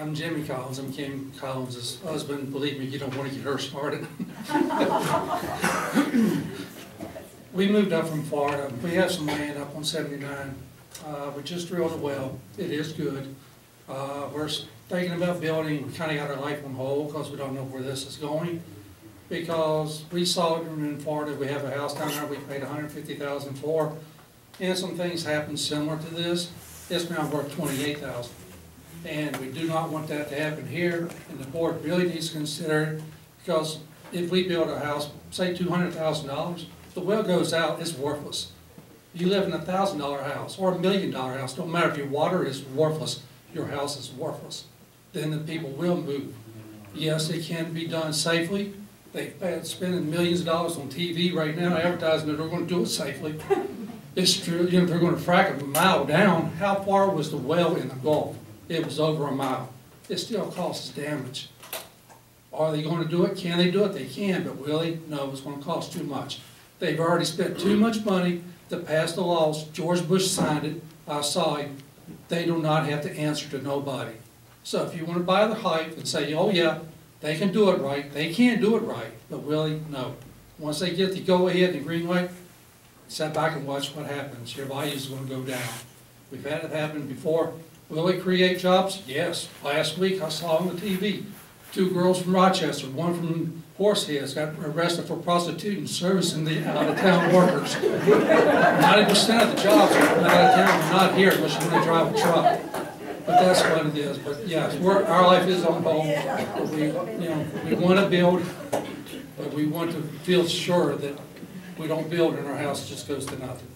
I'm Jimmy Collins, I'm Kim Collins' husband, believe me, you don't want to get her started. We moved up from Florida, we have some land up on seventy-nine, uh, we just drilled a well, it is good. Uh, we're thinking about building, we kinda got our life on hold, because we don't know where this is going. Because we saw it in Florida, we have a house down there, we paid 150,000 for, and some things happened similar to this, it's now worth twenty-eight thousand. And we do not want that to happen here, and the board really needs to consider it, because if we build a house, say two hundred thousand dollars, the well goes out, it's worthless. You live in a thousand dollar house, or a million dollar house, don't matter if your water is worthless, your house is worthless. Then the people will move. Yes, it can be done safely, they've been spending millions of dollars on TV right now advertising that they're gonna do it safely. It's true, you know, they're gonna frack a mile down, how far was the well in the Gulf? It was over a mile. It still causes damage. Are they gonna do it? Can they do it? They can, but they? No, it's gonna cost too much. They've already spent too much money to pass the laws. George Bush signed it, I saw it. They do not have to answer to nobody. So if you wanna buy the hype and say, oh yeah, they can do it right, they can do it right, but they? No. Once they get the go-ahead, the green light, sit back and watch what happens. Your values are gonna go down. We've had it happen before. Will it create jobs? Yes. Last week, I saw on the TV, two girls from Rochester, one from Horseheads, got arrested for prostituting, servicing the out-of-town workers. Ninety percent of the jobs are out of town, are not here unless you wanna drive a truck. But that's what it is. But yes, our life is on hold. We, you know, we wanna build, but we want to feel sure that we don't build and our house just goes to nothing.